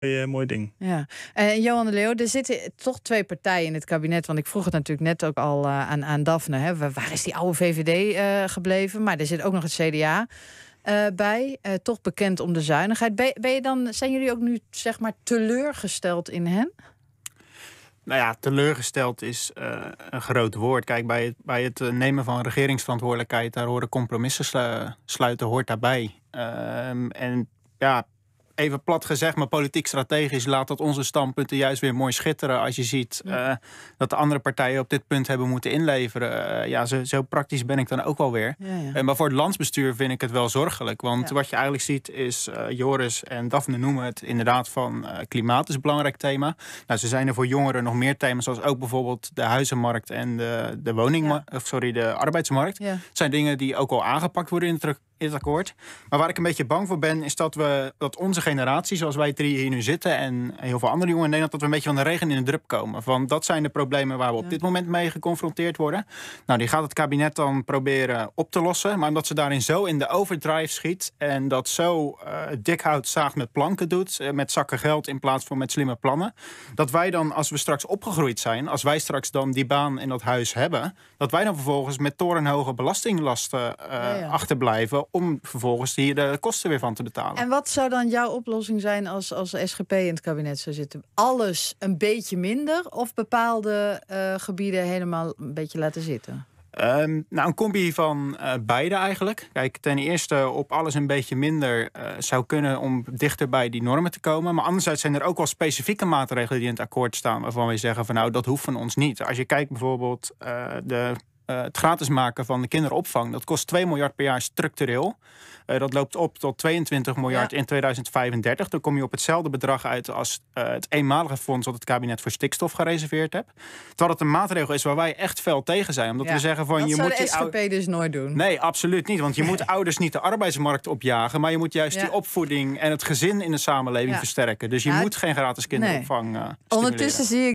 mooi, mooi ding. Ja. En Johan de Leeuw, er zitten toch twee partijen in het kabinet. Want ik vroeg het natuurlijk net ook al aan, aan Daphne. Hè. Waar is die oude VVD gebleven? Maar er zit ook nog het CDA. bij, toch bekend om de zuinigheid. Ben, ben je dan, zijn jullie ook nu zeg maar teleurgesteld in hen? Nou ja, teleurgesteld is uh, een groot woord. Kijk, bij het, bij het eh, nemen van regeringsverantwoordelijkheid, daar horen compromissen sluiten, hoort daarbij. Uh, en ja, even plat gezegd, maar politiek strategisch laat dat onze standpunten juist weer mooi schitteren. Als je ziet uh, dat de andere partijen op dit punt hebben moeten inleveren. Uh, ja, zo, zo, praktisch ben ik dan ook alweer. Ja, ja. Uh, maar voor het landsbestuur vind ik het wel zorgelijk. Want wat je eigenlijk ziet is, Joris en Daphne noemen het inderdaad van klimaat is een belangrijk thema. Nou, ze zijn er voor jongeren nog meer thema's, zoals ook bijvoorbeeld de huizenmarkt en de, de woning, of sorry, de arbeidsmarkt. Het zijn dingen die ook al aangepakt worden in het in het akkoord. Maar waar ik een beetje bang voor ben, is dat we dat onze generatie, zoals wij drie hier nu zitten, en heel veel andere jongeren in Nederland, dat we een beetje van de regen in de drup komen. Van dat zijn de problemen waar we op dit moment mee geconfronteerd worden. Nou, die gaat het kabinet dan proberen op te lossen. Maar omdat ze daarin zo in de overdrive schiet en dat zo uh, dik hout zaagt met planken doet, uh, met zakken geld in plaats van met slimme plannen, dat wij dan, als we straks opgegroeid zijn, als wij straks dan die baan in dat huis hebben, dat wij dan vervolgens met torenhoge belastinglasten uh, ja, ja. achterblijven om vervolgens hier de kosten weer van te betalen. En wat zou dan jouw oplossing zijn als, als SGP in het kabinet zou zitten? Alles een beetje minder of bepaalde uh, gebieden helemaal een beetje laten zitten? Um, nou, een combi van uh, beide eigenlijk. Kijk, ten eerste op alles een beetje minder uh, zou kunnen om dichter bij die normen te komen. Maar anderzijds zijn er ook wel specifieke maatregelen die in het akkoord staan... waarvan we zeggen van nou, dat hoeft van ons niet. Als je kijkt bijvoorbeeld uh, de uh, het gratis maken van de kinderopvang. Dat kost 2 miljard per jaar structureel. Uh, dat loopt op tot 22 miljard ja. in 2035. Dan kom je op hetzelfde bedrag uit als uh, het eenmalige fonds dat het kabinet voor stikstof gereserveerd hebt. Terwijl het een maatregel is waar wij echt fel tegen zijn. Omdat ja. we zeggen van dat je zou moet. de SGP die dus nooit doen. Nee, absoluut niet. Want je moet ouders niet de arbeidsmarkt opjagen. Maar je moet juist Ja. die opvoeding en het gezin in de samenleving versterken. Dus je moet geen gratis kinderopvang. eh, Ondertussen zie ik